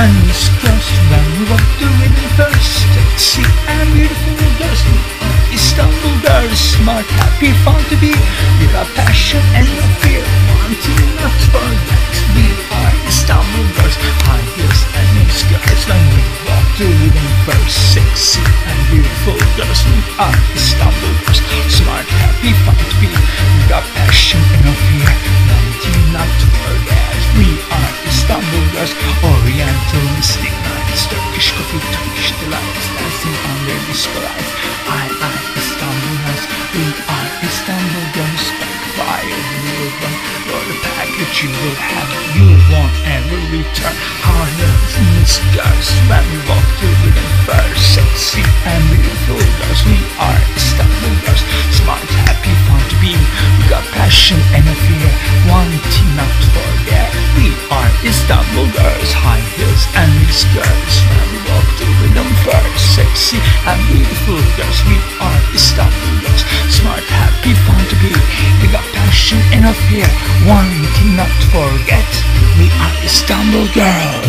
And you walked the ribbon first Sexy and beautiful and dusty Istanbul girl smart, happy, fun to be. Without passion and no fear. Don't forget We are High heels and we the ribbon first Sexy and beautiful girls We are Smart, happy, fun to be. Mystic nights, Turkish coffee, Turkish delights, dancing under disco lights. I am Istanbul girls, we are Istanbul girls. Fire, you will run, for the package you will have, you won't ever return. Harness in the skies when we walk through the first, sexy and beautiful girls. We are Istanbul girls, smart, happy, fun to be. We got passion and a fear, wanting not to forget. We are Istanbul girls, high heels and we walk through them first, sexy and beautiful girls. We are Istanbul girls, smart, happy, fun to be. We got passion and a fear, wanting not to forget. We are Istanbul girls.